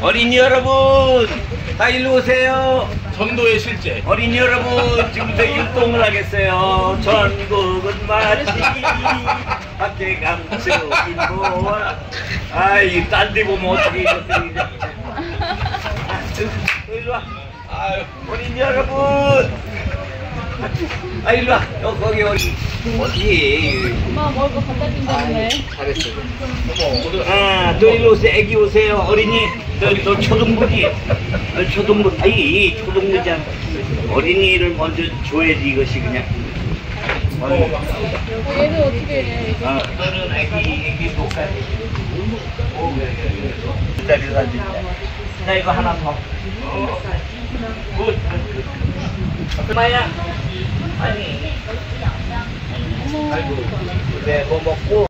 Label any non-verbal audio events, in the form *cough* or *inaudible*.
어린이 여러분, 다 일로 오세요. 전도의 실제. 어린이 여러분, 지금부터 율동을 하겠어요. 전국은 마치 *laughs* 밖에 감추 인보아. 아이, 딴 데 보면 어떻게 이것들이. 아, 일로 와. 어린이 여러분. 아, 일로 와. 너 거기 어디, 어디. 엄마 먹을 거 갖다 준다는데. 잘했어. 어머, 오늘 아, 또 일로 오세요. 애기 오세요. 어린이. 너, 너 초등부지? 너 초등부, 아이, 초등부장. 어린이를 먼저 줘야지, 이것이 그냥. 어, 어, 얘는 어떻게 해? 너는 애기, 애기 똑같이. 기다려, 사진. 나 이거 하나 더. 엄마야. 아니. 아이고. 그래, 뭐 먹고.